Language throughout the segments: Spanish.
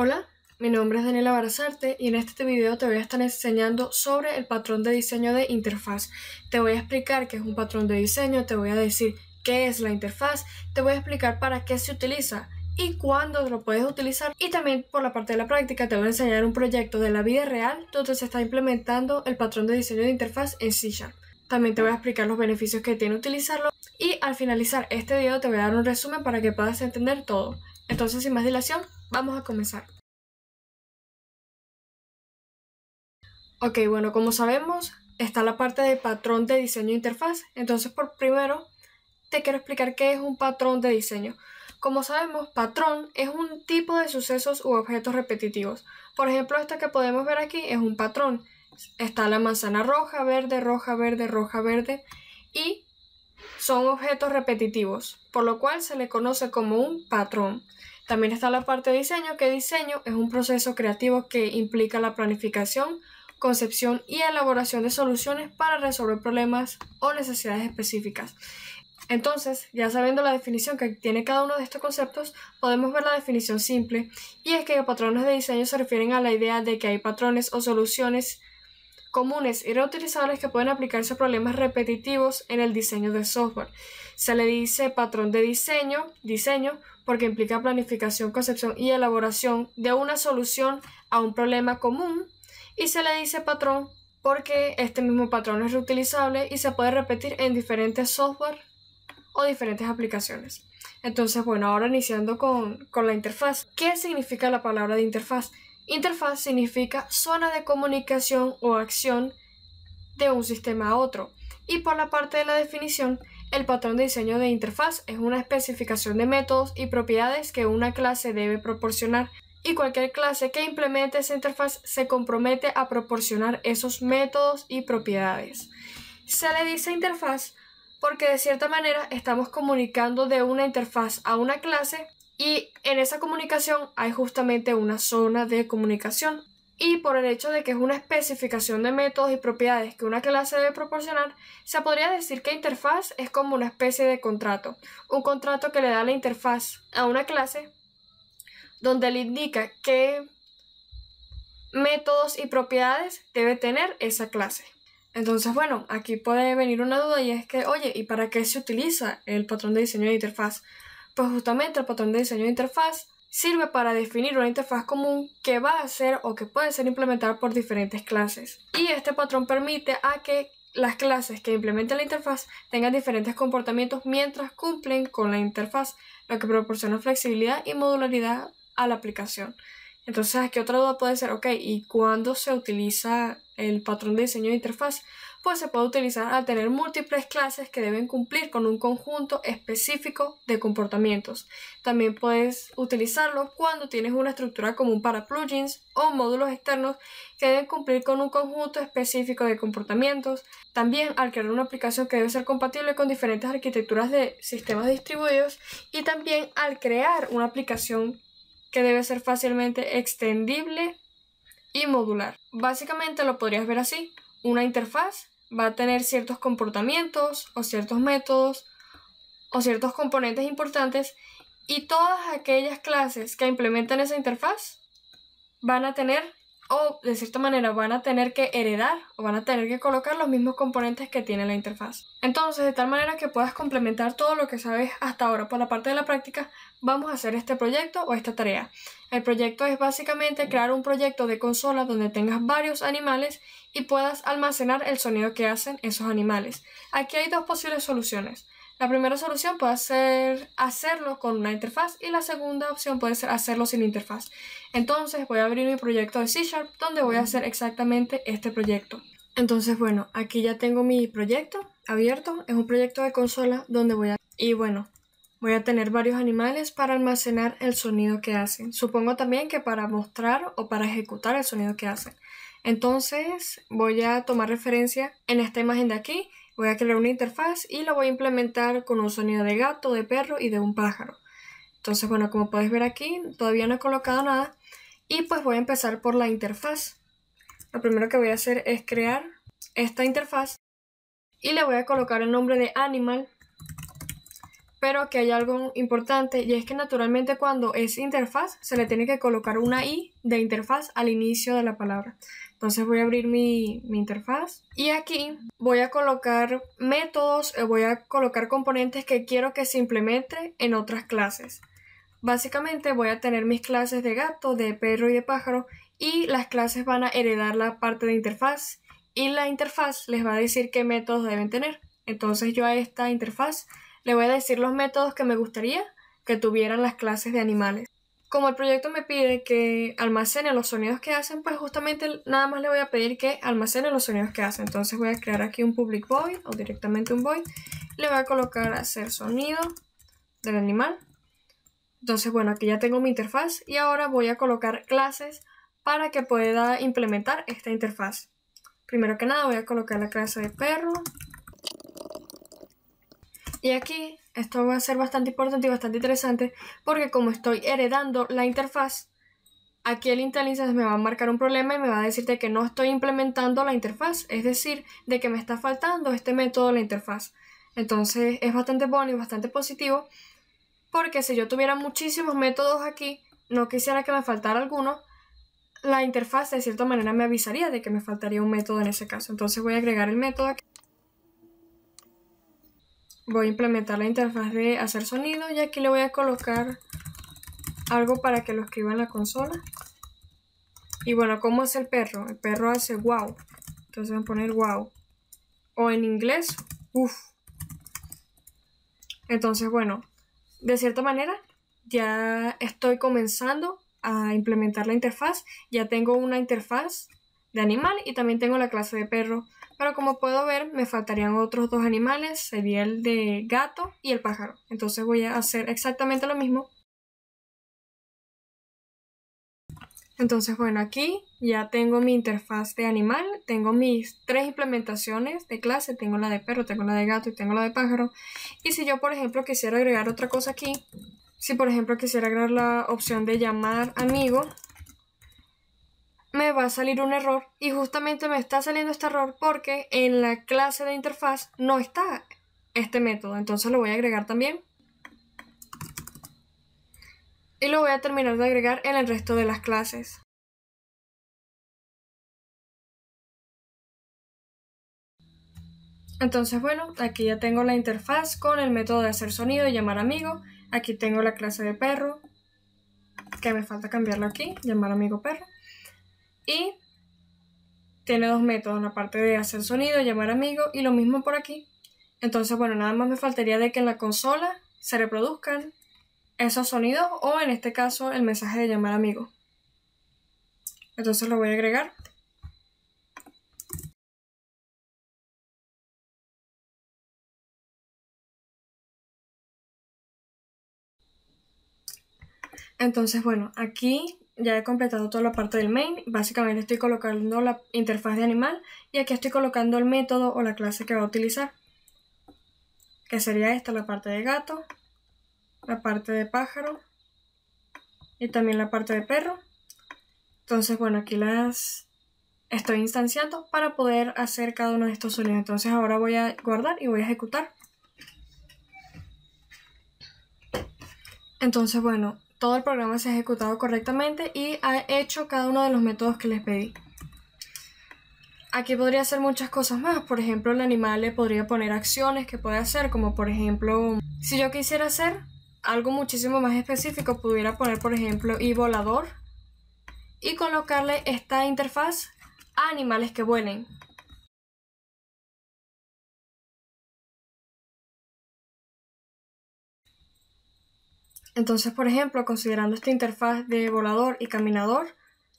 Hola, mi nombre es Daniela Barazarte y en este video te voy a estar enseñando sobre el patrón de diseño de interfaz. Te voy a explicar qué es un patrón de diseño, te voy a decir qué es la interfaz, te voy a explicar para qué se utiliza y cuándo lo puedes utilizar y también por la parte de la práctica te voy a enseñar un proyecto de la vida real donde se está implementando el patrón de diseño de interfaz en C También te voy a explicar los beneficios que tiene utilizarlo y al finalizar este video te voy a dar un resumen para que puedas entender todo. Entonces sin más dilación, Vamos a comenzar. Ok, bueno, como sabemos, está la parte de patrón de diseño interfaz. Entonces, por primero, te quiero explicar qué es un patrón de diseño. Como sabemos, patrón es un tipo de sucesos u objetos repetitivos. Por ejemplo, esto que podemos ver aquí es un patrón. Está la manzana roja, verde, roja, verde, roja, verde y son objetos repetitivos, por lo cual se le conoce como un patrón. También está la parte de diseño, que diseño es un proceso creativo que implica la planificación, concepción y elaboración de soluciones para resolver problemas o necesidades específicas. Entonces, ya sabiendo la definición que tiene cada uno de estos conceptos, podemos ver la definición simple, y es que patrones de diseño se refieren a la idea de que hay patrones o soluciones comunes y reutilizables que pueden aplicarse a problemas repetitivos en el diseño de software. Se le dice patrón de diseño, diseño, porque implica planificación, concepción y elaboración de una solución a un problema común. Y se le dice patrón porque este mismo patrón es reutilizable y se puede repetir en diferentes software o diferentes aplicaciones. Entonces, bueno, ahora iniciando con, con la interfaz. ¿Qué significa la palabra de interfaz? Interfaz significa zona de comunicación o acción de un sistema a otro. Y por la parte de la definición, el patrón de diseño de interfaz es una especificación de métodos y propiedades que una clase debe proporcionar y cualquier clase que implemente esa interfaz se compromete a proporcionar esos métodos y propiedades. Se le dice interfaz porque de cierta manera estamos comunicando de una interfaz a una clase y en esa comunicación hay justamente una zona de comunicación. Y por el hecho de que es una especificación de métodos y propiedades que una clase debe proporcionar, se podría decir que interfaz es como una especie de contrato. Un contrato que le da la interfaz a una clase donde le indica qué métodos y propiedades debe tener esa clase. Entonces, bueno, aquí puede venir una duda y es que, oye, ¿y para qué se utiliza el patrón de diseño de interfaz? Pues justamente el patrón de diseño de interfaz sirve para definir una interfaz común que va a ser o que puede ser implementada por diferentes clases. Y este patrón permite a que las clases que implementen la interfaz tengan diferentes comportamientos mientras cumplen con la interfaz, lo que proporciona flexibilidad y modularidad a la aplicación. Entonces, aquí otra duda puede ser, ok, ¿y cuándo se utiliza el patrón de diseño de interfaz? Pues se puede utilizar al tener múltiples clases que deben cumplir con un conjunto específico de comportamientos. También puedes utilizarlo cuando tienes una estructura común para plugins o módulos externos que deben cumplir con un conjunto específico de comportamientos. También al crear una aplicación que debe ser compatible con diferentes arquitecturas de sistemas distribuidos y también al crear una aplicación que debe ser fácilmente extendible y modular. Básicamente lo podrías ver así una interfaz va a tener ciertos comportamientos o ciertos métodos o ciertos componentes importantes y todas aquellas clases que implementan esa interfaz van a tener o de cierta manera van a tener que heredar o van a tener que colocar los mismos componentes que tiene la interfaz. Entonces, de tal manera que puedas complementar todo lo que sabes hasta ahora por la parte de la práctica, vamos a hacer este proyecto o esta tarea. El proyecto es básicamente crear un proyecto de consola donde tengas varios animales y puedas almacenar el sonido que hacen esos animales. Aquí hay dos posibles soluciones. La primera solución puede ser hacerlo con una interfaz y la segunda opción puede ser hacerlo sin interfaz. Entonces voy a abrir mi proyecto de C Sharp donde voy a hacer exactamente este proyecto. Entonces bueno, aquí ya tengo mi proyecto abierto. Es un proyecto de consola donde voy a... Y bueno, voy a tener varios animales para almacenar el sonido que hacen. Supongo también que para mostrar o para ejecutar el sonido que hacen. Entonces voy a tomar referencia en esta imagen de aquí Voy a crear una interfaz y lo voy a implementar con un sonido de gato, de perro y de un pájaro. Entonces, bueno, como podéis ver aquí, todavía no he colocado nada. Y pues voy a empezar por la interfaz. Lo primero que voy a hacer es crear esta interfaz y le voy a colocar el nombre de animal pero aquí hay algo importante y es que naturalmente cuando es interfaz se le tiene que colocar una i de interfaz al inicio de la palabra. Entonces voy a abrir mi, mi interfaz y aquí voy a colocar métodos, o voy a colocar componentes que quiero que se implemente en otras clases. Básicamente voy a tener mis clases de gato, de perro y de pájaro y las clases van a heredar la parte de interfaz y la interfaz les va a decir qué métodos deben tener. Entonces yo a esta interfaz le voy a decir los métodos que me gustaría que tuvieran las clases de animales. Como el proyecto me pide que almacene los sonidos que hacen, pues justamente nada más le voy a pedir que almacene los sonidos que hacen. Entonces voy a crear aquí un public void o directamente un void. Le voy a colocar hacer sonido del animal. Entonces bueno, aquí ya tengo mi interfaz y ahora voy a colocar clases para que pueda implementar esta interfaz. Primero que nada voy a colocar la clase de perro. Y aquí esto va a ser bastante importante y bastante interesante porque como estoy heredando la interfaz, aquí el IntelliSense me va a marcar un problema y me va a decir de que no estoy implementando la interfaz, es decir, de que me está faltando este método de la interfaz. Entonces es bastante bueno y bastante positivo porque si yo tuviera muchísimos métodos aquí, no quisiera que me faltara alguno, la interfaz de cierta manera me avisaría de que me faltaría un método en ese caso. Entonces voy a agregar el método aquí voy a implementar la interfaz de hacer sonido y aquí le voy a colocar algo para que lo escriba en la consola. Y bueno, ¿cómo hace el perro? El perro hace wow. Entonces voy a poner wow. O en inglés, uff. Entonces, bueno, de cierta manera ya estoy comenzando a implementar la interfaz. Ya tengo una interfaz de animal y también tengo la clase de perro pero como puedo ver, me faltarían otros dos animales, sería el de gato y el pájaro. Entonces voy a hacer exactamente lo mismo. Entonces, bueno, aquí ya tengo mi interfaz de animal, tengo mis tres implementaciones de clase, tengo la de perro, tengo la de gato y tengo la de pájaro. Y si yo, por ejemplo, quisiera agregar otra cosa aquí, si por ejemplo quisiera agregar la opción de llamar amigo, me va a salir un error y justamente me está saliendo este error porque en la clase de interfaz no está este método, entonces lo voy a agregar también. Y lo voy a terminar de agregar en el resto de las clases. Entonces bueno, aquí ya tengo la interfaz con el método de hacer sonido y llamar amigo. Aquí tengo la clase de perro, que me falta cambiarlo aquí, llamar amigo perro. Y tiene dos métodos, la parte de hacer sonido, llamar amigo y lo mismo por aquí. Entonces, bueno, nada más me faltaría de que en la consola se reproduzcan esos sonidos o en este caso el mensaje de llamar amigo. Entonces lo voy a agregar. Entonces, bueno, aquí ya he completado toda la parte del main. Básicamente estoy colocando la interfaz de animal y aquí estoy colocando el método o la clase que va a utilizar. Que sería esta, la parte de gato, la parte de pájaro y también la parte de perro. Entonces, bueno, aquí las estoy instanciando para poder hacer cada uno de estos sonidos. Entonces ahora voy a guardar y voy a ejecutar. Entonces, bueno, todo el programa se ha ejecutado correctamente y ha hecho cada uno de los métodos que les pedí. Aquí podría hacer muchas cosas más, por ejemplo el animal le podría poner acciones que puede hacer, como por ejemplo, si yo quisiera hacer algo muchísimo más específico, pudiera poner por ejemplo y volador y colocarle esta interfaz a animales que vuelen. Entonces, por ejemplo, considerando esta interfaz de volador y caminador,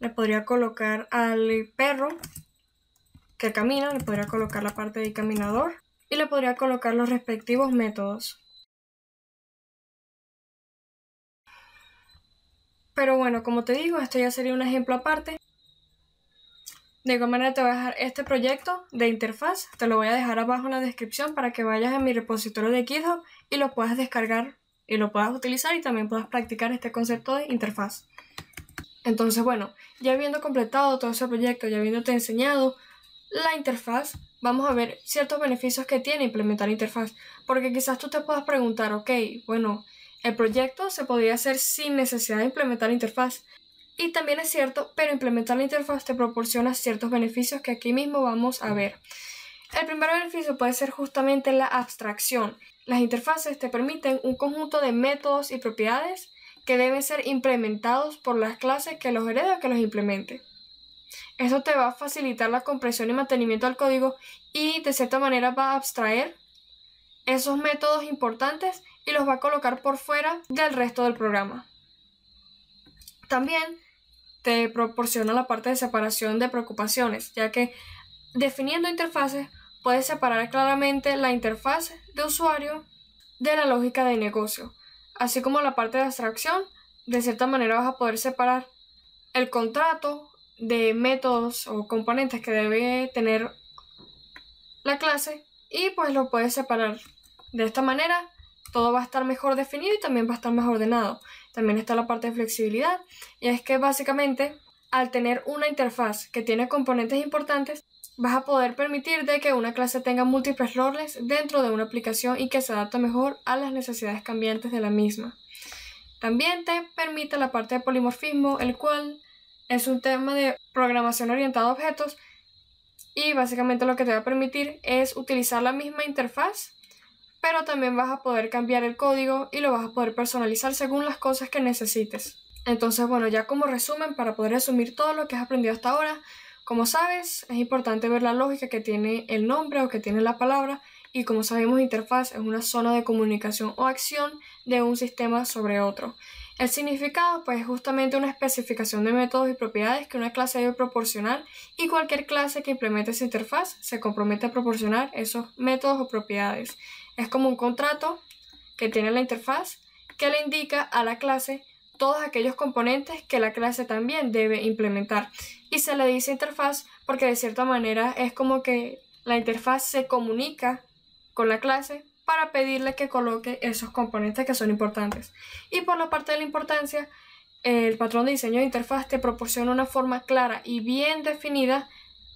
le podría colocar al perro que camina, le podría colocar la parte de caminador y le podría colocar los respectivos métodos. Pero bueno, como te digo, esto ya sería un ejemplo aparte. De igual manera te voy a dejar este proyecto de interfaz, te lo voy a dejar abajo en la descripción para que vayas a mi repositorio de GitHub y lo puedas descargar y lo puedas utilizar y también puedas practicar este concepto de interfaz. Entonces, bueno, ya habiendo completado todo ese proyecto, ya habiéndote enseñado la interfaz, vamos a ver ciertos beneficios que tiene implementar interfaz. Porque quizás tú te puedas preguntar, ok, bueno, el proyecto se podría hacer sin necesidad de implementar interfaz. Y también es cierto, pero implementar la interfaz te proporciona ciertos beneficios que aquí mismo vamos a ver. El primer beneficio puede ser justamente la abstracción. Las interfaces te permiten un conjunto de métodos y propiedades que deben ser implementados por las clases que los hereda que los implemente. Esto te va a facilitar la compresión y mantenimiento del código y de cierta manera va a abstraer esos métodos importantes y los va a colocar por fuera del resto del programa. También te proporciona la parte de separación de preocupaciones, ya que definiendo interfaces puedes separar claramente la interfaz de usuario de la lógica de negocio, así como la parte de abstracción, de cierta manera vas a poder separar el contrato de métodos o componentes que debe tener la clase y pues lo puedes separar de esta manera. Todo va a estar mejor definido y también va a estar mejor ordenado. También está la parte de flexibilidad. Y es que básicamente al tener una interfaz que tiene componentes importantes vas a poder permitir de que una clase tenga múltiples roles dentro de una aplicación y que se adapte mejor a las necesidades cambiantes de la misma también te permite la parte de polimorfismo el cual es un tema de programación orientada a objetos y básicamente lo que te va a permitir es utilizar la misma interfaz, pero también vas a poder cambiar el código y lo vas a poder personalizar según las cosas que necesites. Entonces, bueno, ya como resumen, para poder resumir todo lo que has aprendido hasta ahora, como sabes, es importante ver la lógica que tiene el nombre o que tiene la palabra y como sabemos, interfaz es una zona de comunicación o acción de un sistema sobre otro. El significado pues es justamente una especificación de métodos y propiedades que una clase debe proporcionar y cualquier clase que implemente esa interfaz se compromete a proporcionar esos métodos o propiedades. Es como un contrato que tiene la interfaz que le indica a la clase todos aquellos componentes que la clase también debe implementar. Y se le dice interfaz porque de cierta manera es como que la interfaz se comunica con la clase para pedirle que coloque esos componentes que son importantes. Y por la parte de la importancia, el patrón de diseño de interfaz te proporciona una forma clara y bien definida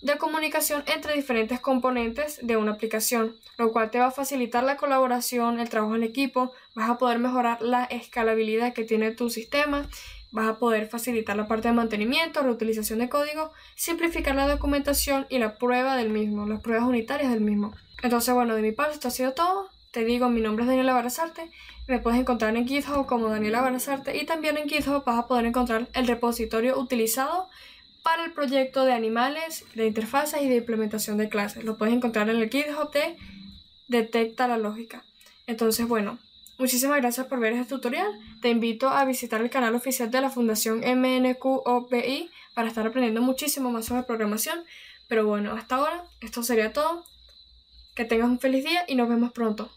de comunicación entre diferentes componentes de una aplicación, lo cual te va a facilitar la colaboración, el trabajo en equipo, vas a poder mejorar la escalabilidad que tiene tu sistema, vas a poder facilitar la parte de mantenimiento, reutilización de código, simplificar la documentación y la prueba del mismo, las pruebas unitarias del mismo. Entonces, bueno, de mi parte esto ha sido todo. Te digo, mi nombre es Daniela Barazarte. Me puedes encontrar en GitHub como Daniela Barazarte y también en GitHub vas a poder encontrar el repositorio utilizado para el proyecto de animales, de interfaces y de implementación de clases. Lo puedes encontrar en el GitHub de Detecta la Lógica. Entonces, bueno, muchísimas gracias por ver este tutorial. Te invito a visitar el canal oficial de la Fundación MNQOPI para estar aprendiendo muchísimo más sobre programación. Pero bueno, hasta ahora esto sería todo. Que tengas un feliz día y nos vemos pronto.